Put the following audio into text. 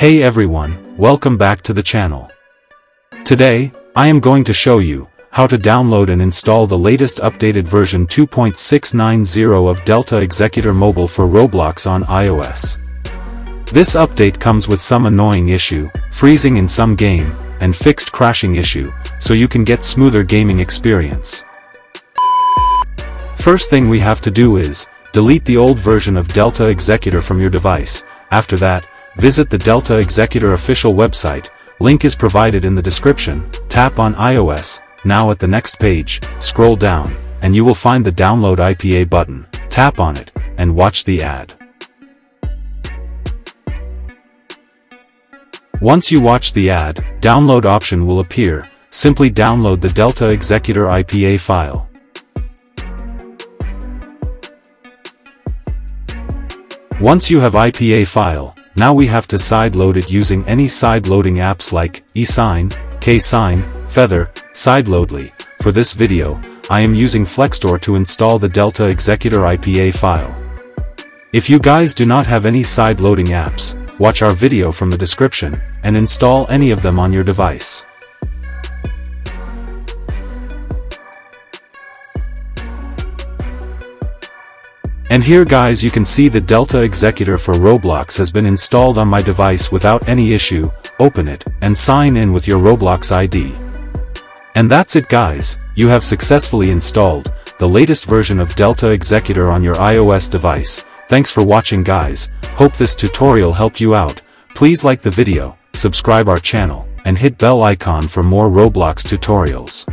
Hey everyone, welcome back to the channel. Today, I am going to show you how to download and install the latest updated version 2.690 of Delta Executor Mobile for Roblox on iOS. This update comes with some annoying issue, freezing in some game, and fixed crashing issue, so you can get smoother gaming experience. First thing we have to do is, delete the old version of Delta Executor from your device, after that, Visit the Delta Executor official website, link is provided in the description, tap on iOS, now at the next page, scroll down, and you will find the download IPA button, tap on it, and watch the ad. Once you watch the ad, download option will appear, simply download the Delta Executor IPA file. Once you have IPA file, now we have to side-load it using any side-loading apps like eSign, KSign, Feather, SideLoadly. For this video, I am using Flexdoor to install the Delta Executor IPA file. If you guys do not have any side-loading apps, watch our video from the description, and install any of them on your device. And here guys you can see the Delta Executor for Roblox has been installed on my device without any issue, open it, and sign in with your Roblox ID. And that's it guys, you have successfully installed, the latest version of Delta Executor on your iOS device, thanks for watching guys, hope this tutorial helped you out, please like the video, subscribe our channel, and hit bell icon for more Roblox tutorials.